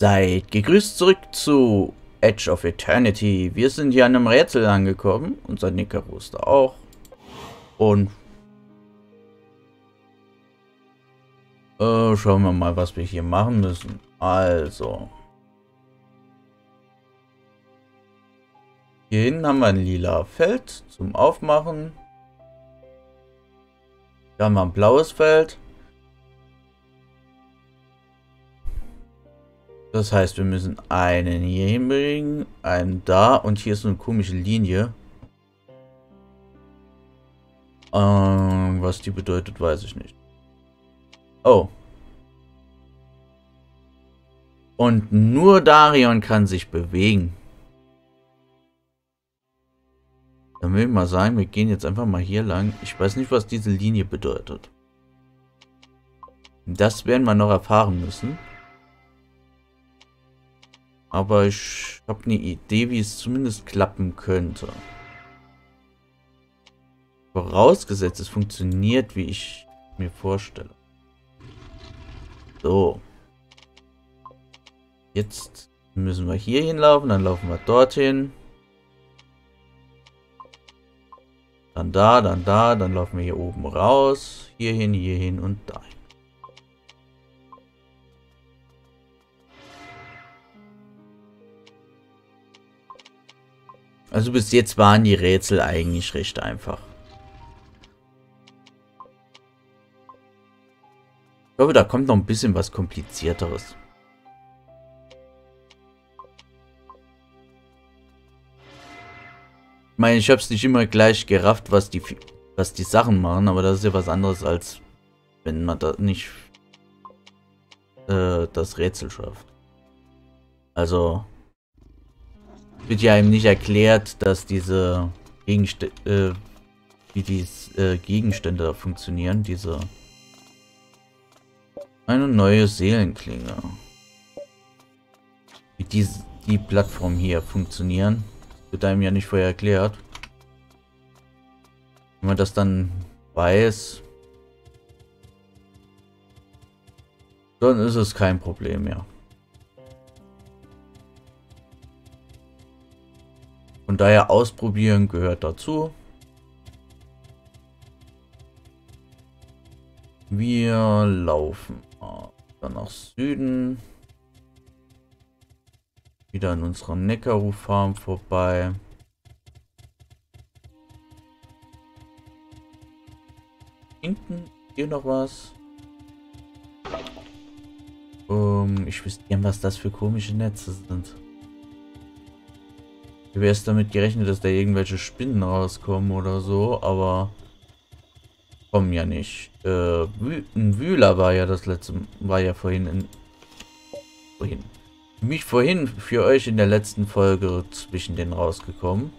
Seid gegrüßt zurück zu Edge of Eternity. Wir sind hier an einem Rätsel angekommen. Unser Nicarus da auch. Und äh, schauen wir mal, was wir hier machen müssen. Also. Hier hinten haben wir ein lila Feld zum Aufmachen. Hier haben wir ein blaues Feld. Das heißt, wir müssen einen hier hinbringen, einen da und hier ist so eine komische Linie. Ähm, was die bedeutet, weiß ich nicht. Oh. Und nur Darion kann sich bewegen. Dann will ich mal sagen, wir gehen jetzt einfach mal hier lang. Ich weiß nicht, was diese Linie bedeutet. Das werden wir noch erfahren müssen. Aber ich habe eine Idee, wie es zumindest klappen könnte. Vorausgesetzt, es funktioniert, wie ich mir vorstelle. So. Jetzt müssen wir hier hinlaufen, dann laufen wir dorthin. Dann da, dann da, dann laufen wir hier oben raus. Hierhin, hierhin und dahin. Also bis jetzt waren die Rätsel eigentlich recht einfach. Ich hoffe, da kommt noch ein bisschen was komplizierteres. Ich meine, ich habe es nicht immer gleich gerafft, was die, was die Sachen machen, aber das ist ja was anderes, als wenn man da nicht äh, das Rätsel schafft. Also, wird ja ihm nicht erklärt, dass diese Gegenstände, äh, wie die äh, Gegenstände funktionieren, diese eine neue Seelenklinge. Wie die, die Plattform hier funktionieren, wird einem ja nicht vorher erklärt. Wenn man das dann weiß, dann ist es kein Problem mehr. Daher ausprobieren gehört dazu. Wir laufen dann nach Süden. Wieder an unserer Neckaruf-Farm vorbei. Hinten hier noch was. Ähm, ich wüsste gern, was das für komische Netze sind. Wäre erst damit gerechnet, dass da irgendwelche Spinnen rauskommen oder so, aber kommen ja nicht. Äh, ein Wühler war ja das letzte, war ja vorhin in, vorhin. Mich vorhin für euch in der letzten Folge zwischen den rausgekommen.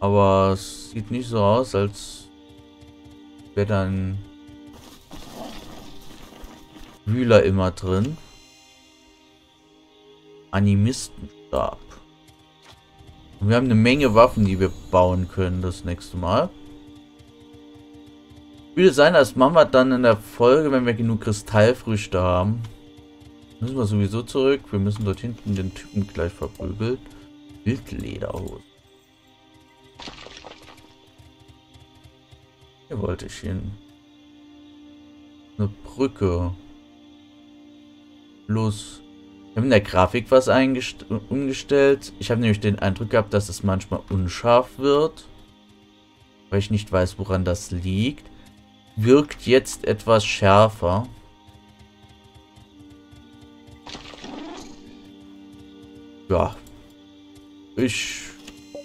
Aber es sieht nicht so aus, als wäre dann Wühler immer drin. Animistenstab. Und wir haben eine Menge Waffen, die wir bauen können das nächste Mal. Würde sein, als machen wir dann in der Folge, wenn wir genug Kristallfrüchte haben. Müssen wir sowieso zurück. Wir müssen dort hinten den Typen gleich verprügeln. Wildlederhose. Hier wollte ich hin. Eine Brücke. Plus wir haben in der Grafik was umgestellt. Ich habe nämlich den Eindruck gehabt, dass es manchmal unscharf wird. Weil ich nicht weiß, woran das liegt. Wirkt jetzt etwas schärfer. Ja. Ich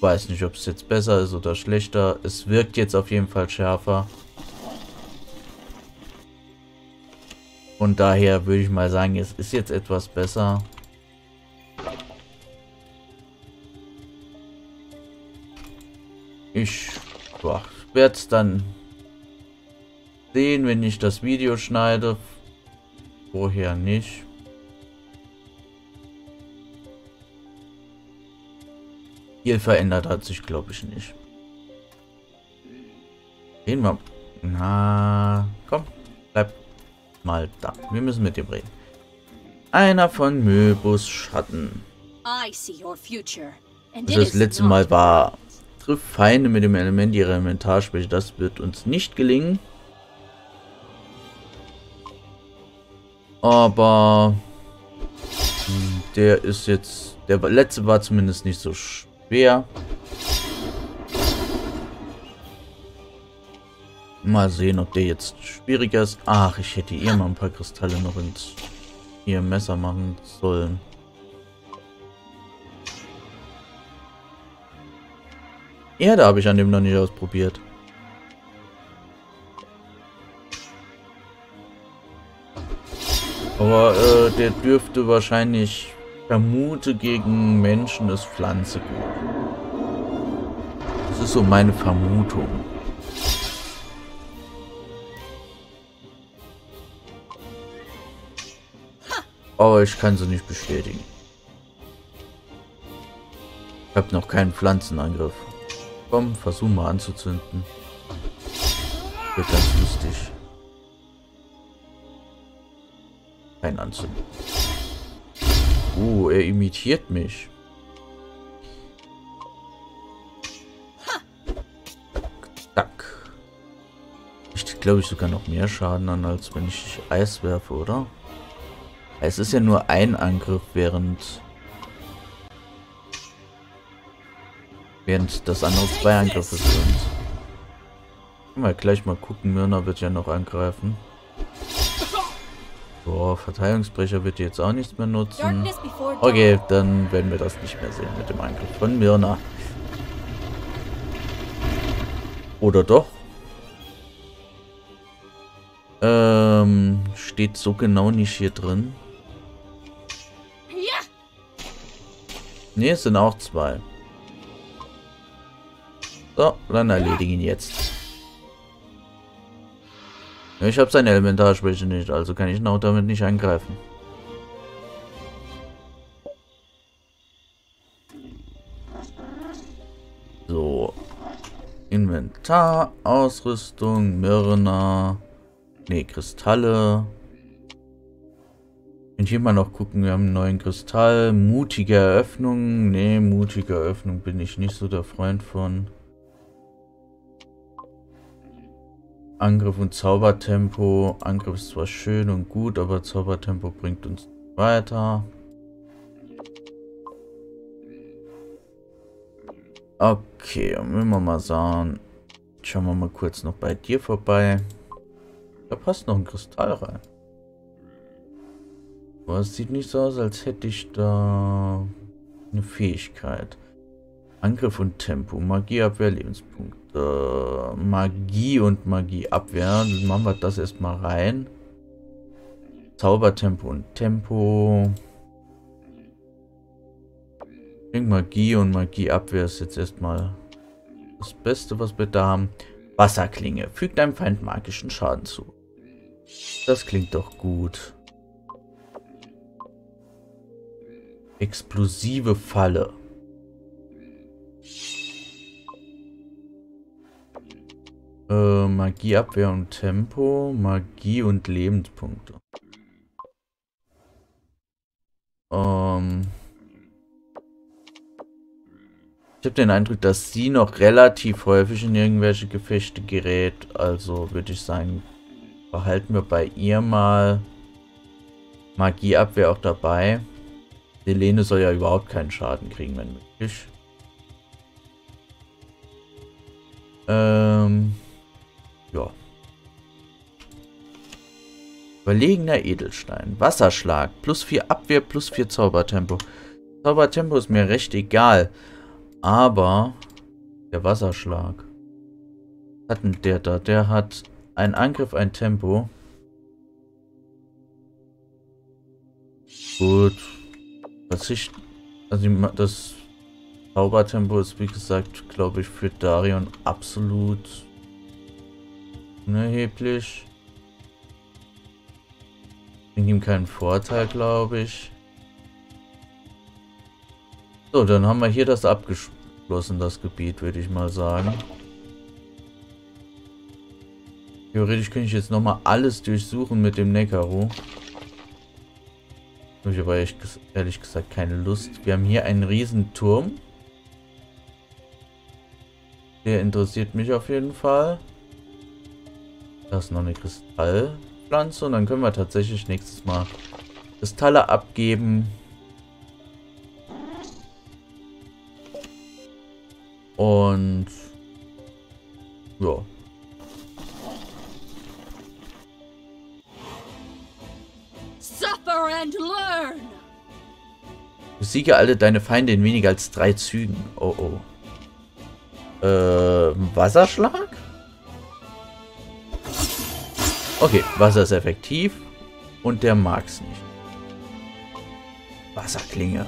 weiß nicht, ob es jetzt besser ist oder schlechter. Es wirkt jetzt auf jeden Fall schärfer. Und daher würde ich mal sagen, es ist jetzt etwas besser. Ich werde es dann sehen, wenn ich das Video schneide. Vorher nicht. Viel verändert hat sich, glaube ich, nicht. Gehen wir. Na, komm, bleib mal da. Wir müssen mit dem reden. Einer von Möbus Schatten. Also das letzte Mal war, triff Feinde mit dem Element ihrer Elementarschwäche. Das wird uns nicht gelingen. Aber der ist jetzt, der letzte war zumindest nicht so schwer. Mal sehen, ob der jetzt schwieriger ist. Ach, ich hätte ihr mal ein paar Kristalle noch ins ihr Messer machen sollen. Erde habe ich an dem noch nicht ausprobiert. Aber äh, der dürfte wahrscheinlich, vermute gegen Menschen ist Pflanze gut. Das ist so meine Vermutung. Aber ich kann sie nicht bestätigen. Ich habe noch keinen Pflanzenangriff. Komm, versuch mal anzuzünden. Wird ganz lustig. Kein Anzünden. Uh, er imitiert mich. Zack. Ich glaube ich sogar noch mehr Schaden an, als wenn ich Eis werfe, oder? Es ist ja nur ein Angriff, während während das andere zwei Angriffe sind. Mal gleich mal gucken, Myrna wird ja noch angreifen. Boah, Verteidigungsbrecher wird jetzt auch nichts mehr nutzen. Okay, dann werden wir das nicht mehr sehen mit dem Angriff von Myrna. Oder doch? Ähm, steht so genau nicht hier drin. Ne, es sind auch zwei. So, dann erledigen ihn jetzt. Ich habe seine Elementarschwäche nicht, also kann ich noch damit nicht angreifen. So. Inventar, Ausrüstung, Myrna. Ne, Kristalle. Und hier mal noch gucken, wir haben einen neuen Kristall. Mutige Eröffnung. Ne, mutige Eröffnung bin ich nicht so der Freund von. Angriff und Zaubertempo. Angriff ist zwar schön und gut, aber Zaubertempo bringt uns weiter. Okay, wenn wir mal sagen, schauen wir mal kurz noch bei dir vorbei. Da passt noch ein Kristall rein. Aber es sieht nicht so aus, als hätte ich da eine Fähigkeit. Angriff und Tempo, Magieabwehr, Lebenspunkte, Magie und Magieabwehr. Dann machen wir das erstmal rein. Zaubertempo und Tempo. Magie und Magieabwehr ist jetzt erstmal das Beste, was wir da haben. Wasserklinge. Fügt einem Feind magischen Schaden zu. Das klingt doch gut. Explosive Falle. Äh, Magieabwehr und Tempo, Magie und Lebenspunkte. Ähm ich habe den Eindruck, dass sie noch relativ häufig in irgendwelche Gefechte gerät. Also würde ich sagen, behalten wir bei ihr mal Magieabwehr auch dabei. Helene soll ja überhaupt keinen Schaden kriegen, wenn möglich. Ähm... Ja. Überlegener Edelstein. Wasserschlag. Plus 4 Abwehr, plus 4 Zaubertempo. Zaubertempo ist mir recht egal. Aber der Wasserschlag. Was hat denn der da? Der hat einen Angriff, ein Tempo. Gut. Verzicht. Also das Zaubertempo ist wie gesagt, glaube ich, für Darion absolut unerheblich. Bringt ihm keinen Vorteil, glaube ich. So, dann haben wir hier das abgeschlossen, das Gebiet, würde ich mal sagen. Theoretisch könnte ich jetzt nochmal alles durchsuchen mit dem Neckaru. Habe ich aber echt, ehrlich gesagt keine Lust. Wir haben hier einen riesen Turm. Der interessiert mich auf jeden Fall. Da ist noch eine Kristallpflanze und dann können wir tatsächlich nächstes Mal Kristalle abgeben. Und ja. Besiege alle deine Feinde in weniger als drei Zügen. Oh oh. Äh, Wasserschlag? Okay, Wasser ist effektiv und der mag's nicht. Wasserklinge.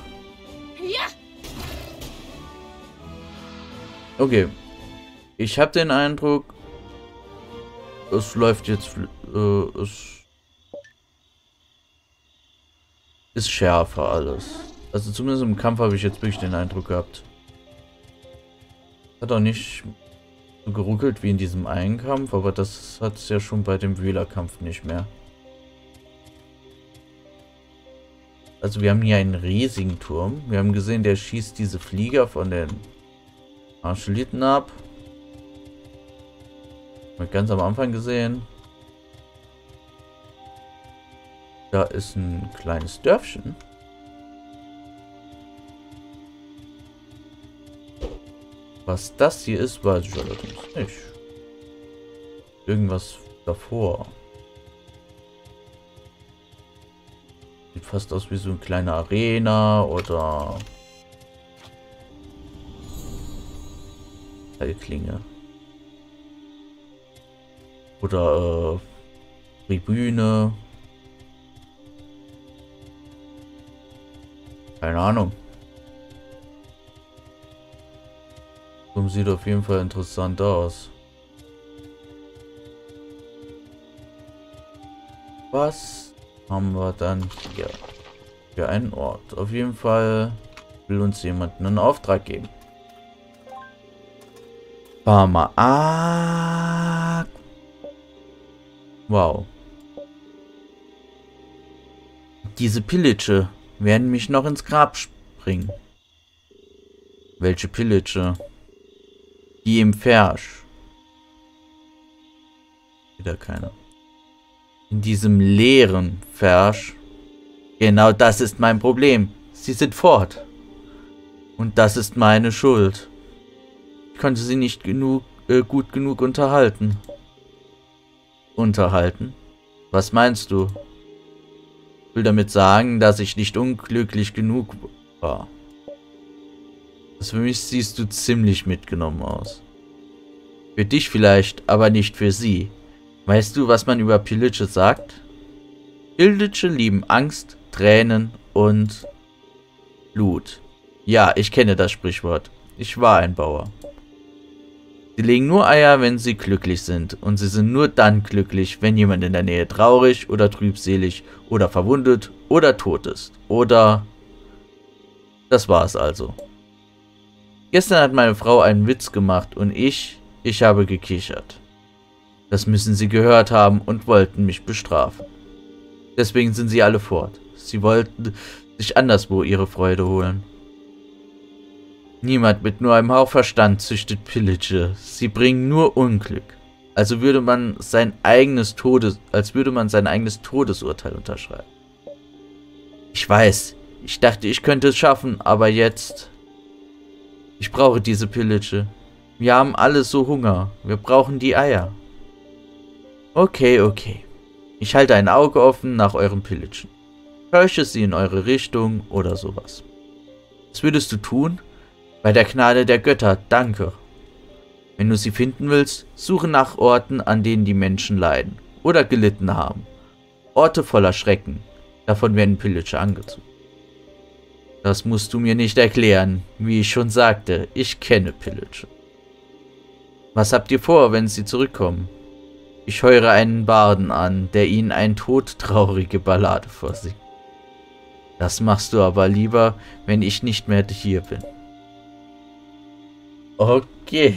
Okay. Ich habe den Eindruck, es läuft jetzt, äh, es ist schärfer alles. Also zumindest im Kampf habe ich jetzt wirklich den Eindruck gehabt. Hat auch nicht so geruckelt wie in diesem einen Kampf, aber das hat es ja schon bei dem Wählerkampf nicht mehr. Also wir haben hier einen riesigen Turm. Wir haben gesehen, der schießt diese Flieger von den Arscheliten ab. Ganz am Anfang gesehen. Da ist ein kleines Dörfchen. Was das hier ist, weiß ich allerdings nicht. Irgendwas davor. Sieht fast aus wie so eine kleine Arena oder... Heilklinge. Oder äh, Tribüne. Keine Ahnung. Das sieht auf jeden Fall interessant aus. Was haben wir dann hier? Für einen Ort. Auf jeden Fall will uns jemand einen Auftrag geben. Farmer. Ah. Wow. Diese Pillitsche werden mich noch ins Grab springen. Welche Pillitsche? Die im Fersch. Wieder keiner. In diesem leeren Fersch. Genau das ist mein Problem. Sie sind fort. Und das ist meine Schuld. Ich konnte sie nicht genug, äh, gut genug unterhalten. Unterhalten? Was meinst du? Will damit sagen, dass ich nicht unglücklich genug war. Also für mich siehst du ziemlich mitgenommen aus. Für dich vielleicht, aber nicht für sie. Weißt du, was man über Pillitsche sagt? Pillitsche lieben Angst, Tränen und Blut. Ja, ich kenne das Sprichwort. Ich war ein Bauer. Sie legen nur Eier, wenn sie glücklich sind. Und sie sind nur dann glücklich, wenn jemand in der Nähe traurig oder trübselig oder verwundet oder tot ist. Oder... Das war es also. Gestern hat meine Frau einen Witz gemacht und ich, ich habe gekichert. Das müssen sie gehört haben und wollten mich bestrafen. Deswegen sind sie alle fort. Sie wollten sich anderswo ihre Freude holen. Niemand mit nur einem Hauch Verstand züchtet Pillage. Sie bringen nur Unglück. Also würde man sein eigenes Todes, als würde man sein eigenes Todesurteil unterschreiben. Ich weiß, ich dachte, ich könnte es schaffen, aber jetzt ich brauche diese Pillage. Wir haben alle so Hunger. Wir brauchen die Eier. Okay, okay. Ich halte ein Auge offen nach euren Pillagen. Täusche sie in eure Richtung oder sowas. Was würdest du tun? Bei der Gnade der Götter, danke. Wenn du sie finden willst, suche nach Orten, an denen die Menschen leiden oder gelitten haben. Orte voller Schrecken. Davon werden Pillager angezogen. Das musst du mir nicht erklären. Wie ich schon sagte, ich kenne Pillage. Was habt ihr vor, wenn sie zurückkommen? Ich heure einen Barden an, der ihnen eine todtraurige Ballade vorsingt. Das machst du aber lieber, wenn ich nicht mehr hier bin. Okay.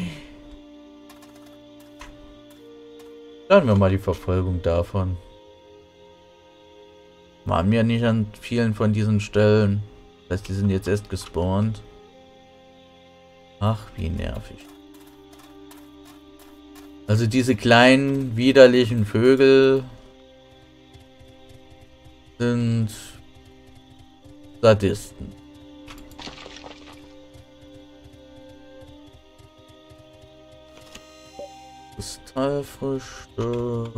Starten wir mal die Verfolgung davon. Waren wir nicht an vielen von diesen Stellen. Das heißt, die sind jetzt erst gespawnt. Ach, wie nervig. Also diese kleinen, widerlichen Vögel sind Sadisten. Kristallfrüchte.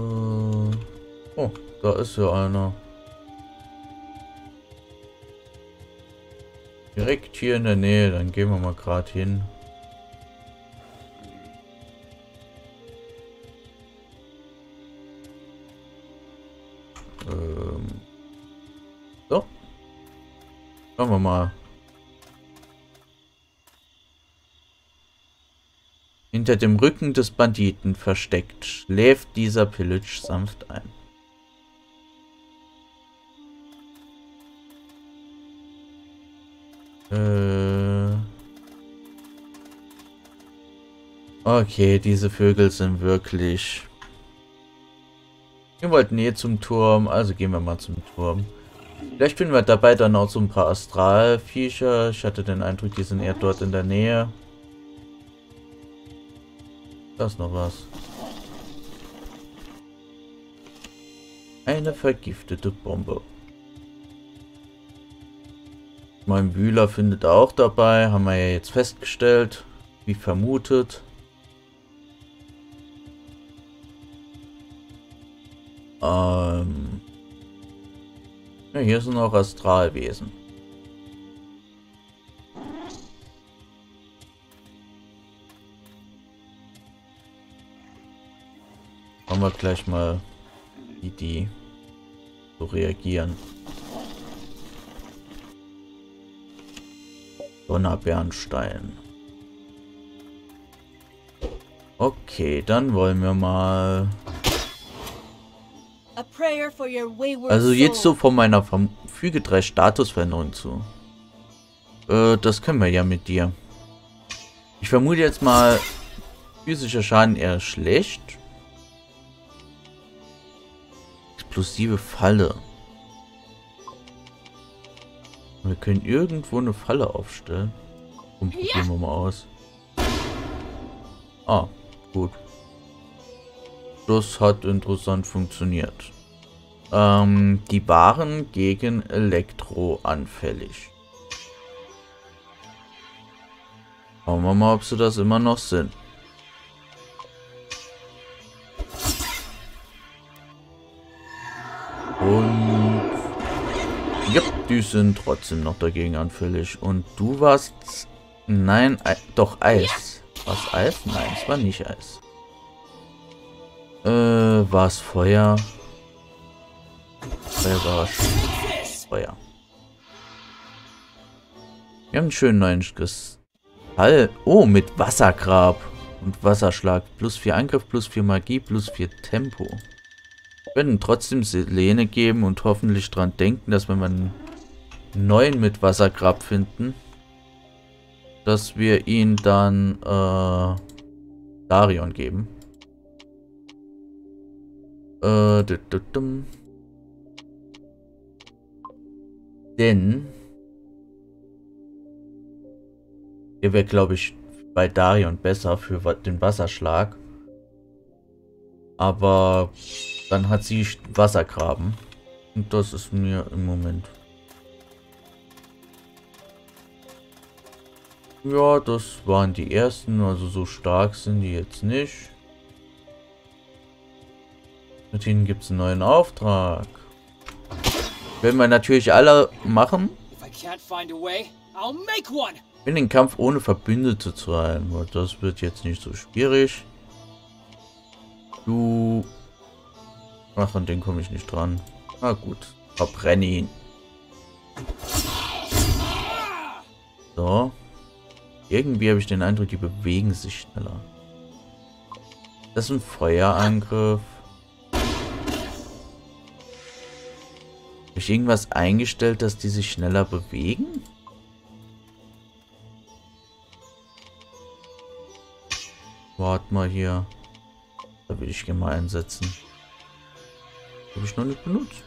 Oh, da ist ja einer. Direkt hier in der Nähe, dann gehen wir mal gerade hin. Ähm. So. Schauen wir mal. Hinter dem Rücken des Banditen versteckt, schläft dieser Pillage sanft ein. Äh okay, diese Vögel sind wirklich... Wir wollten eh zum Turm, also gehen wir mal zum Turm. Vielleicht finden wir dabei dann auch so ein paar Astralviecher. Ich hatte den Eindruck, die sind eher dort in der Nähe. Da ist noch was. Eine vergiftete Bombe. Mein Wühler findet auch dabei, haben wir ja jetzt festgestellt, wie vermutet. Ähm ja, hier sind auch Astralwesen. Wir gleich mal, wie die so reagieren. Donnerbernstein. Okay, dann wollen wir mal... Also jetzt so von meiner Füge 3 Statusveränderung zu. Äh, das können wir ja mit dir. Ich vermute jetzt mal, physischer Schaden eher schlecht. Explosive Falle. Wir können irgendwo eine Falle aufstellen. Und probieren wir mal aus. Ah, gut. Das hat interessant funktioniert. Ähm, die waren gegen Elektro anfällig. Schauen wir mal, ob sie das immer noch sind. Und... Ja, die sind trotzdem noch dagegen anfällig. Und du warst... Nein, Ei doch Eis. Was Eis? Nein, es war nicht Eis. Äh, war es Feuer? Feuer war Feuer. Wir haben einen schönen neuen Kristall. Oh, mit Wassergrab und Wasserschlag. Plus 4 Angriff, plus 4 Magie, plus 4 Tempo. Werden trotzdem Selene geben und hoffentlich dran denken, dass wenn wir einen neuen mit Wassergrab finden, dass wir ihn dann äh, Darion geben. Äh, Denn er wäre, glaube ich, bei Darion besser für den Wasserschlag. Aber dann hat sie Wassergraben. Und das ist mir im Moment. Ja, das waren die ersten. Also so stark sind die jetzt nicht. Mit ihnen gibt es einen neuen Auftrag. Werden wir natürlich alle machen. In den Kampf ohne Verbündete zu ein. Das wird jetzt nicht so schwierig. Du... Ach, an den komme ich nicht dran. Na gut. Verbrenne ihn. So. Irgendwie habe ich den Eindruck, die bewegen sich schneller. Das ist ein Feuerangriff. Habe ich irgendwas eingestellt, dass die sich schneller bewegen? Warte mal hier. Da will ich gerne mal einsetzen. Habe ich noch nicht benutzt.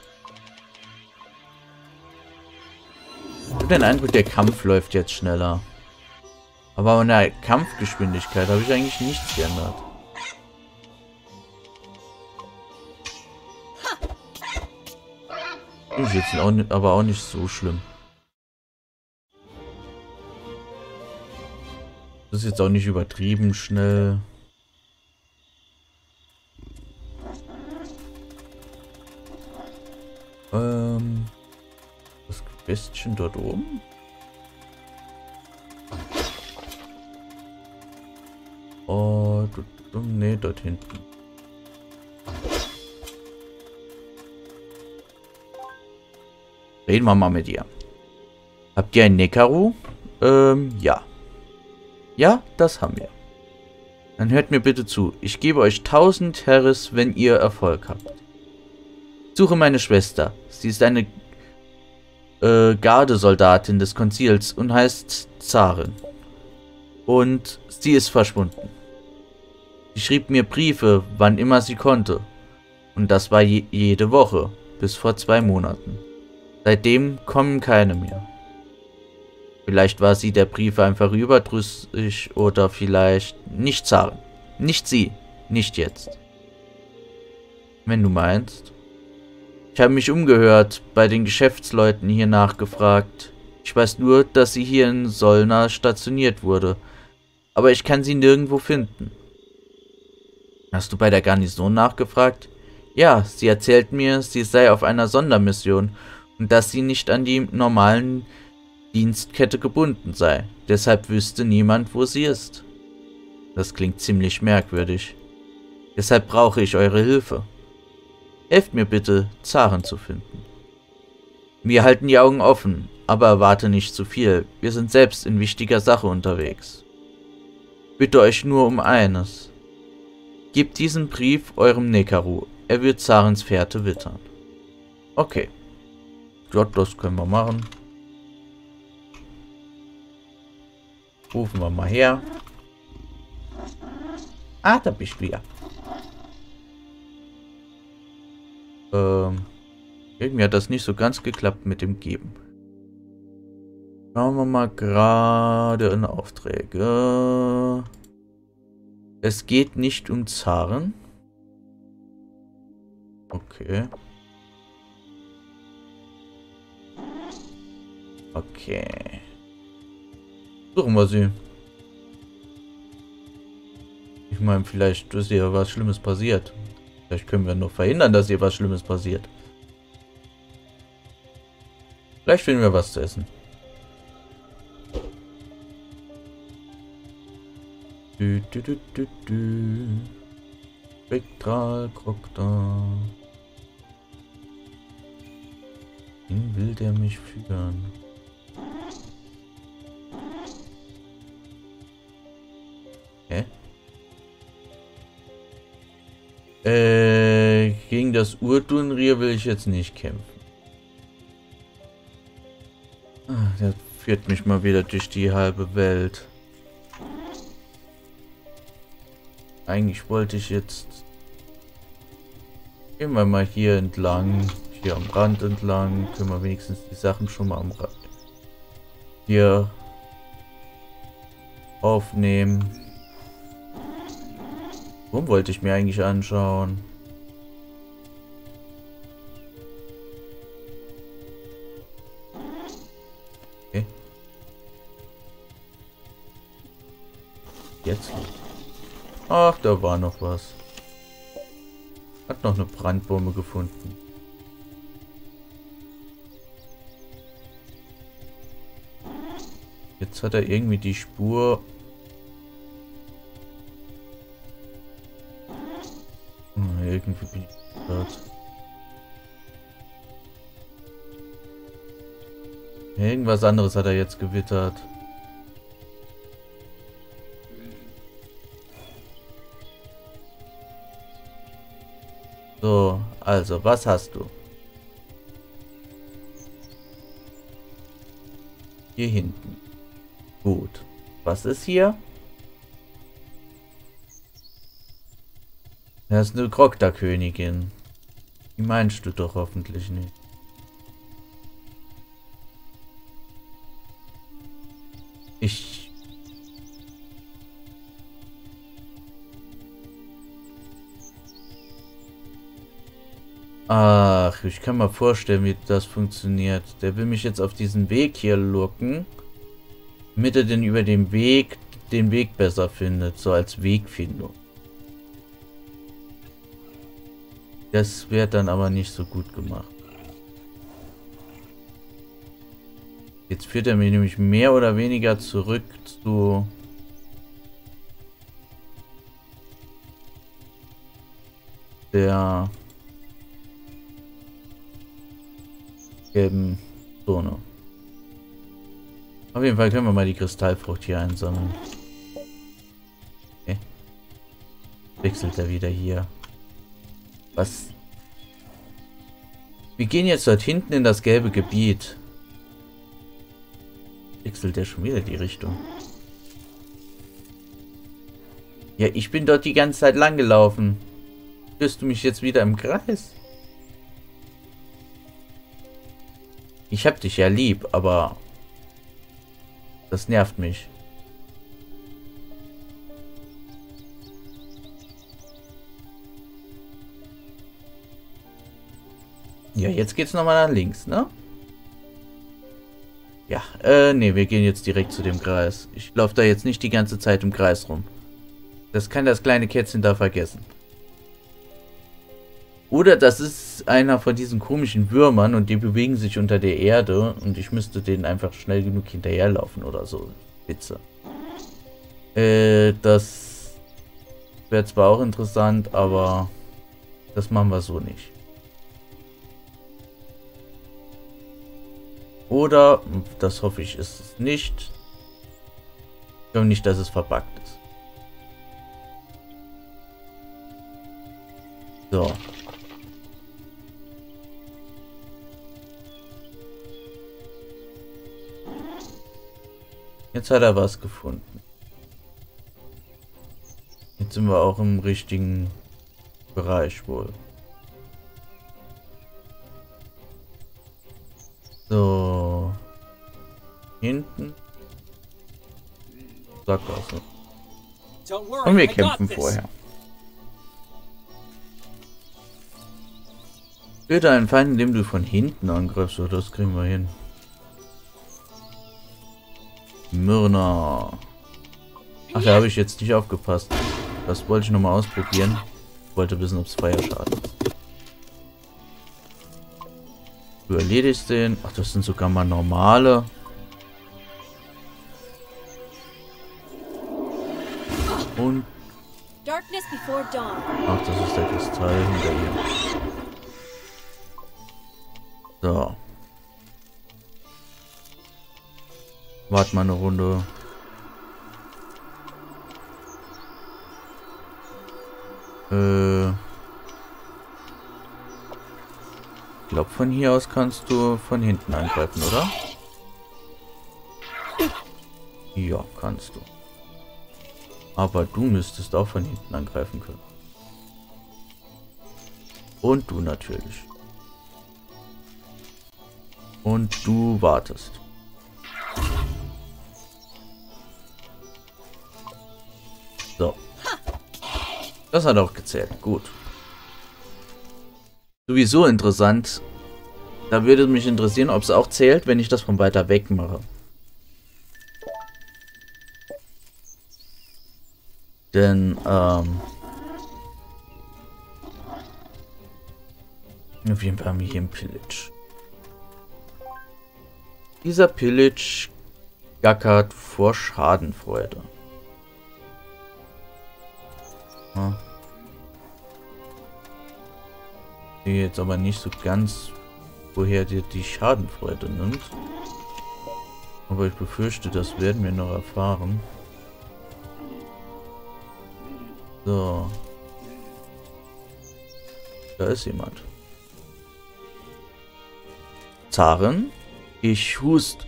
Ich habe den Eindruck, der Kampf läuft jetzt schneller. Aber an der Kampfgeschwindigkeit habe ich eigentlich nichts geändert. Ist jetzt auch nicht, aber auch nicht so schlimm. Das ist jetzt auch nicht übertrieben schnell. Questchen dort oben? Oh, nee, dort hinten. Reden wir mal mit ihr. Habt ihr ein Nekaru? Ähm, ja. Ja, das haben wir. Dann hört mir bitte zu. Ich gebe euch 1000 Heres, wenn ihr Erfolg habt. Suche meine Schwester. Sie ist eine äh, Gardesoldatin des Konzils und heißt Zarin. Und sie ist verschwunden. Sie schrieb mir Briefe, wann immer sie konnte. Und das war je jede Woche, bis vor zwei Monaten. Seitdem kommen keine mehr. Vielleicht war sie der Brief einfach überdrüssig oder vielleicht nicht Zaren. Nicht sie, nicht jetzt. Wenn du meinst. Ich habe mich umgehört, bei den Geschäftsleuten hier nachgefragt. Ich weiß nur, dass sie hier in Solna stationiert wurde. Aber ich kann sie nirgendwo finden. Hast du bei der Garnison nachgefragt? Ja, sie erzählt mir, sie sei auf einer Sondermission und dass sie nicht an die normalen Dienstkette gebunden sei. Deshalb wüsste niemand, wo sie ist. Das klingt ziemlich merkwürdig. Deshalb brauche ich eure Hilfe. Helft mir bitte, Zaren zu finden. Wir halten die Augen offen, aber erwarte nicht zu viel. Wir sind selbst in wichtiger Sache unterwegs. Bitte euch nur um eines. Gebt diesen Brief eurem Nekaru. Er wird Zarens Fährte wittern. Okay. Ja, das können wir machen. Rufen wir mal her. Ah, da bist du wieder. Ähm, irgendwie hat das nicht so ganz geklappt mit dem Geben. Schauen wir mal gerade in Aufträge. Es geht nicht um Zaren. Okay. Okay. Suchen wir sie. Ich meine, vielleicht ist ihr was Schlimmes passiert. Vielleicht können wir nur verhindern, dass ihr was Schlimmes passiert. Vielleicht finden wir was zu essen. Du, du, du, du, du. Spektral Krokta. Ihn will der mich führen. Äh, gegen das Urdunrier will ich jetzt nicht kämpfen. Ah, der führt mich mal wieder durch die halbe Welt. Eigentlich wollte ich jetzt... Gehen wir mal hier entlang. Hier am Rand entlang. Können wir wenigstens die Sachen schon mal am Rand. Hier aufnehmen. Warum wollte ich mir eigentlich anschauen? Okay. Jetzt. Ach, da war noch was. Hat noch eine Brandbombe gefunden. Jetzt hat er irgendwie die Spur irgendwie gehört. Irgendwas anderes hat er jetzt gewittert. So, also, was hast du? Hier hinten. Gut. Was ist hier? Das ist eine Krokta-Königin. Die meinst du doch hoffentlich nicht. Ich... Ach, ich kann mir vorstellen, wie das funktioniert. Der will mich jetzt auf diesen Weg hier locken. Damit er denn über den Weg den Weg besser findet. So als Wegfindung. Das wird dann aber nicht so gut gemacht. Jetzt führt er mich nämlich mehr oder weniger zurück zu... der gelben Zone. Auf jeden Fall können wir mal die Kristallfrucht hier einsammeln. Okay. Wechselt er wieder hier. Was? Wir gehen jetzt dort hinten in das gelbe Gebiet. Wechselt der schon wieder die Richtung. Ja, ich bin dort die ganze Zeit lang gelaufen. Führst du mich jetzt wieder im Kreis? Ich hab dich ja lieb, aber das nervt mich. Ja, jetzt geht's nochmal nach links, ne? Ja, äh, nee, wir gehen jetzt direkt zu dem Kreis. Ich laufe da jetzt nicht die ganze Zeit im Kreis rum. Das kann das kleine Kätzchen da vergessen. Oder das ist einer von diesen komischen Würmern und die bewegen sich unter der Erde und ich müsste denen einfach schnell genug hinterherlaufen oder so. Witze. Äh, das wäre zwar auch interessant, aber das machen wir so nicht. Oder, das hoffe ich, ist es nicht. Ich glaube nicht, dass es verbuggt ist. So. Jetzt hat er was gefunden. Jetzt sind wir auch im richtigen Bereich wohl. So. Hinten. Sackgasse. Und wir kämpfen vorher. Töte einen Feind, indem du von hinten angreifst. So, das kriegen wir hin. Myrna. Ach, da habe ich jetzt nicht aufgepasst. Das wollte ich nochmal ausprobieren. Ich wollte wissen, ob es Feuerschaden ist. Du erledigst den. Ach, das sind sogar mal normale. Und... Ach, das ist der Kristall hinter ihr. So. Wart mal eine Runde. Äh... Ich glaube, von hier aus kannst du von hinten angreifen, oder? Ja, kannst du. Aber du müsstest auch von hinten angreifen können. Und du natürlich. Und du wartest. So. Das hat auch gezählt. Gut. Sowieso interessant. Da würde mich interessieren, ob es auch zählt, wenn ich das von weiter weg mache. Denn, ähm... Auf jeden Fall haben wir hier einen Pillage. Dieser Pillage gackert vor Schadenfreude. Ja. sehe jetzt aber nicht so ganz, woher dir die Schadenfreude nimmt. Aber ich befürchte, das werden wir noch erfahren. So. Da ist jemand. Zaren? Ich hust.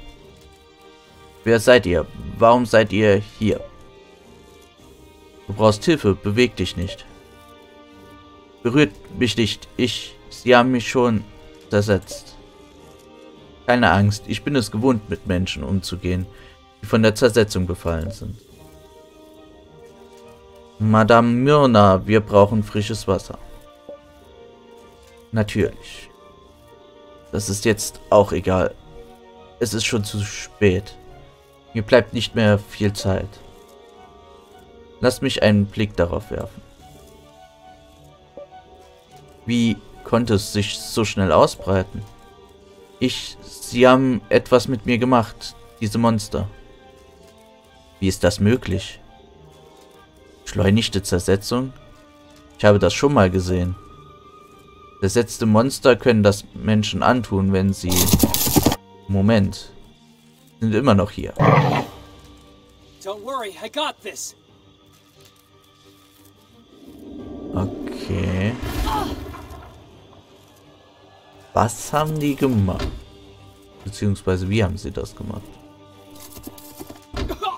Wer seid ihr? Warum seid ihr hier? Du brauchst Hilfe, beweg dich nicht. Berührt mich nicht. Ich, sie haben mich schon zersetzt. Keine Angst, ich bin es gewohnt, mit Menschen umzugehen, die von der Zersetzung befallen sind. Madame Myrna, wir brauchen frisches Wasser. Natürlich. Das ist jetzt auch egal. Es ist schon zu spät. Mir bleibt nicht mehr viel Zeit. Lass mich einen Blick darauf werfen. Wie konnte es sich so schnell ausbreiten? Ich, sie haben etwas mit mir gemacht, diese Monster. Wie ist das möglich? Schleunigte Zersetzung? Ich habe das schon mal gesehen. Zersetzte Monster können das Menschen antun, wenn sie... Moment. Sind immer noch hier. Don't worry, I got this. Okay. Was haben die gemacht? Beziehungsweise wie haben sie das gemacht?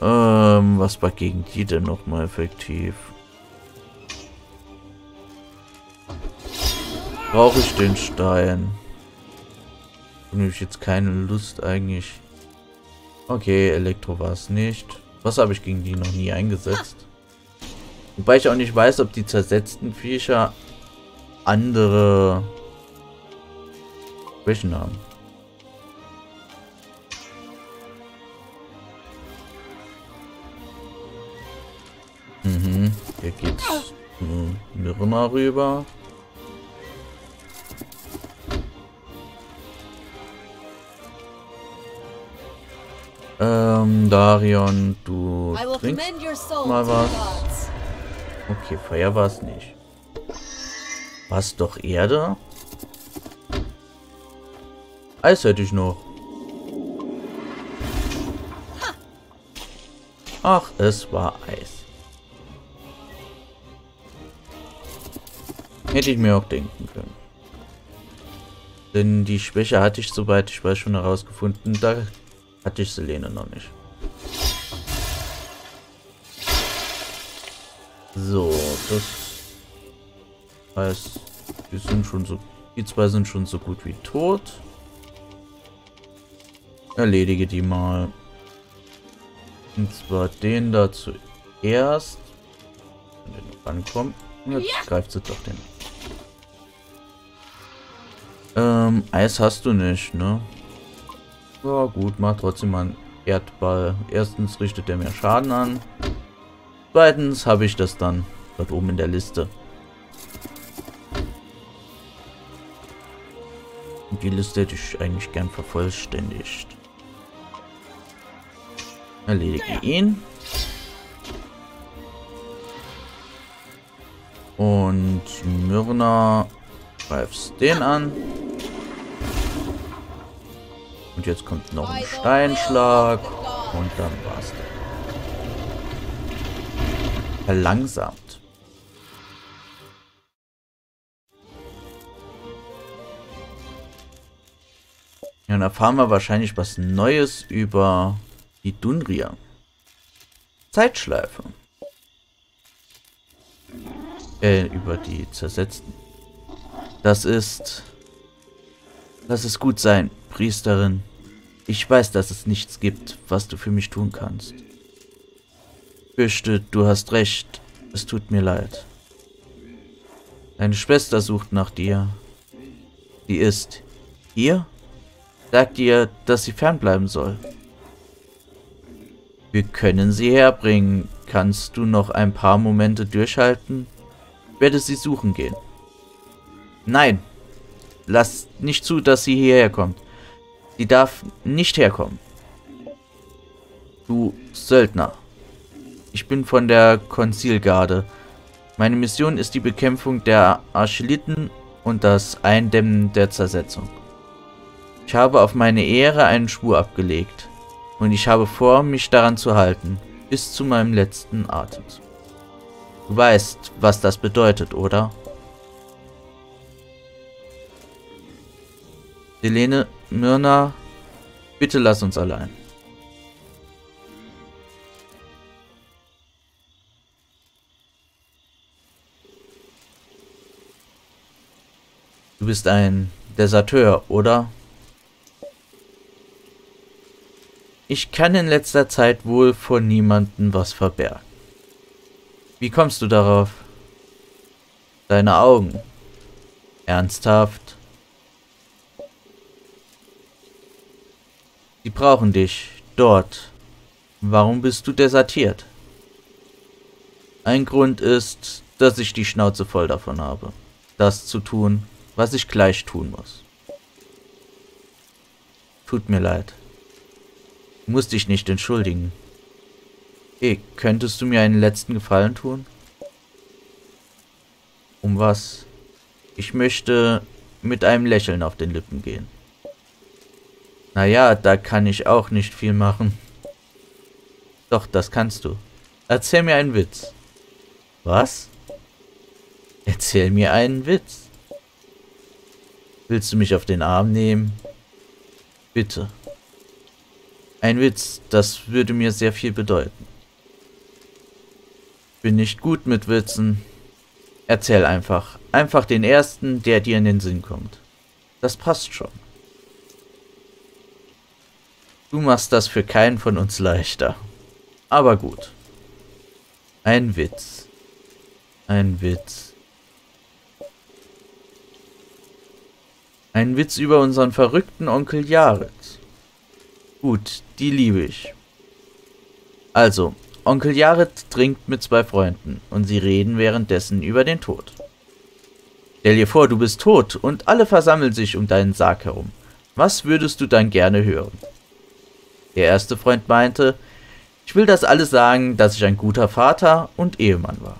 Ähm, was war gegen die denn nochmal effektiv? Brauche ich den Stein? Habe ich jetzt keine Lust eigentlich. Okay, Elektro war es nicht. Was habe ich gegen die noch nie eingesetzt? Wobei ich auch nicht weiß, ob die zersetzten Viecher andere Schwächen haben. Geht's Nirma rüber. Ähm, Darion, du trinkst mal was. Okay, Feuer war es nicht. Was doch Erde? Eis hätte ich noch. Ach, es war Eis. Hätte ich mir auch denken können. Denn die Schwäche hatte ich, soweit ich weiß, schon herausgefunden. Da hatte ich Selene noch nicht. So, das heißt, wir sind schon so, die zwei sind schon so gut wie tot. Erledige die mal. Und zwar den da zuerst. Wenn der noch rankommt. Jetzt greift sie doch den. Ähm, Eis hast du nicht, ne? Ja gut, mach trotzdem mal einen Erdball. Erstens richtet er mehr Schaden an. Zweitens habe ich das dann dort oben in der Liste. Und die Liste hätte ich eigentlich gern vervollständigt. Erledige ihn. Und Myrna greifst den an. Und jetzt kommt noch ein Steinschlag. Und dann war's. Verlangsamt. Ja, dann erfahren wir wahrscheinlich was Neues über die Dunria. Zeitschleife. Äh, über die Zersetzten. Das ist... Lass es gut sein, Priesterin. Ich weiß, dass es nichts gibt, was du für mich tun kannst. Fürchte, du hast recht. Es tut mir leid. Deine Schwester sucht nach dir. Sie ist hier? Sag dir, dass sie fernbleiben soll. Wir können sie herbringen. Kannst du noch ein paar Momente durchhalten? Ich werde sie suchen gehen. Nein. Lass nicht zu, dass sie hierher kommt. Sie darf nicht herkommen. Du Söldner. Ich bin von der Konzilgarde. Meine Mission ist die Bekämpfung der Archiliten und das Eindämmen der Zersetzung. Ich habe auf meine Ehre einen Schwur abgelegt. Und ich habe vor, mich daran zu halten. Bis zu meinem letzten Atemzug. Du weißt, was das bedeutet, oder? Helene Myrna, bitte lass uns allein. Du bist ein Deserteur, oder? Ich kann in letzter Zeit wohl vor niemanden was verbergen. Wie kommst du darauf? Deine Augen. Ernsthaft? Sie brauchen dich. Dort. Warum bist du desertiert? Ein Grund ist, dass ich die Schnauze voll davon habe, das zu tun, was ich gleich tun muss. Tut mir leid. Du musst dich nicht entschuldigen. Hey, könntest du mir einen letzten Gefallen tun? Um was? Ich möchte mit einem Lächeln auf den Lippen gehen. Naja, da kann ich auch nicht viel machen. Doch, das kannst du. Erzähl mir einen Witz. Was? Erzähl mir einen Witz. Willst du mich auf den Arm nehmen? Bitte. Ein Witz, das würde mir sehr viel bedeuten. Bin nicht gut mit Witzen. Erzähl einfach. Einfach den ersten, der dir in den Sinn kommt. Das passt schon. Du machst das für keinen von uns leichter. Aber gut. Ein Witz. Ein Witz. Ein Witz über unseren verrückten Onkel Jared. Gut, die liebe ich. Also, Onkel Jared trinkt mit zwei Freunden und sie reden währenddessen über den Tod. Stell dir vor, du bist tot und alle versammeln sich um deinen Sarg herum. Was würdest du dann gerne hören? Der erste Freund meinte, ich will das alles sagen, dass ich ein guter Vater und Ehemann war.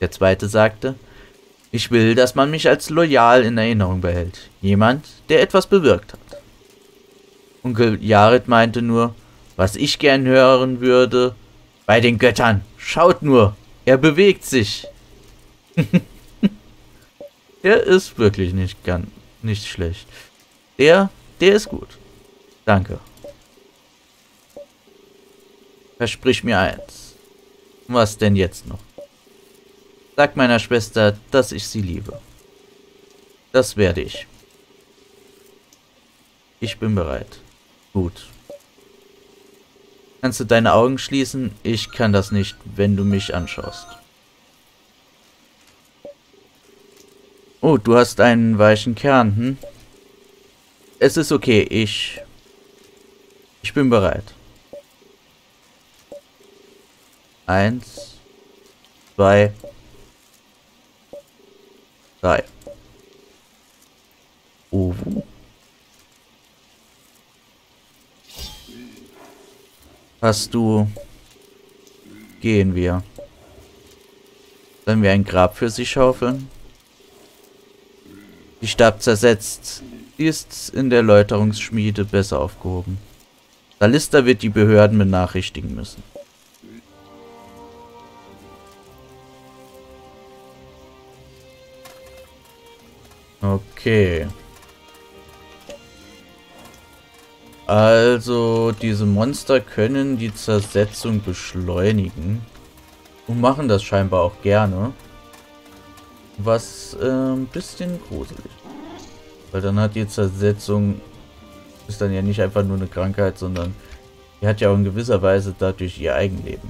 Der zweite sagte, ich will, dass man mich als loyal in Erinnerung behält. Jemand, der etwas bewirkt hat. Onkel Jared meinte nur, was ich gern hören würde, bei den Göttern, schaut nur, er bewegt sich. der ist wirklich nicht ganz, nicht schlecht. Der, der ist gut. Danke. Versprich mir eins. Was denn jetzt noch? Sag meiner Schwester, dass ich sie liebe. Das werde ich. Ich bin bereit. Gut. Kannst du deine Augen schließen? Ich kann das nicht, wenn du mich anschaust. Oh, du hast einen weichen Kern, hm? Es ist okay, ich... Ich bin bereit. Eins, zwei, drei. Oh. Hast du... Gehen wir. Sollen wir ein Grab für sie schaufeln? Die Stab zersetzt. Sie ist in der Läuterungsschmiede besser aufgehoben. Salista wird die Behörden benachrichtigen müssen. Okay. Also, diese Monster können die Zersetzung beschleunigen. Und machen das scheinbar auch gerne. Was äh, ein bisschen gruselig. Weil dann hat die Zersetzung ist dann ja nicht einfach nur eine Krankheit, sondern die hat ja auch in gewisser Weise dadurch ihr Eigenleben.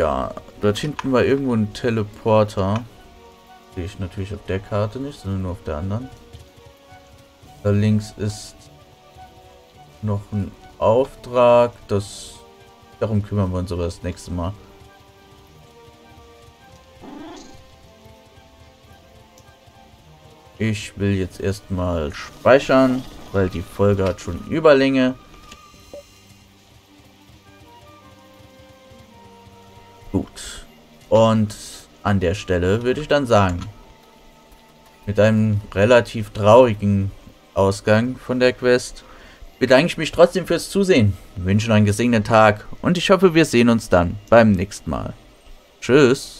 Ja. Dort hinten war irgendwo ein Teleporter. Sehe ich natürlich auf der Karte nicht, sondern nur auf der anderen. Da links ist noch ein Auftrag. Das darum kümmern wir uns aber das nächste Mal. Ich will jetzt erstmal speichern, weil die Folge hat schon Überlänge. Gut. Und an der Stelle würde ich dann sagen, mit einem relativ traurigen Ausgang von der Quest, bedanke ich mich trotzdem fürs Zusehen, wünsche einen gesegneten Tag und ich hoffe, wir sehen uns dann beim nächsten Mal. Tschüss.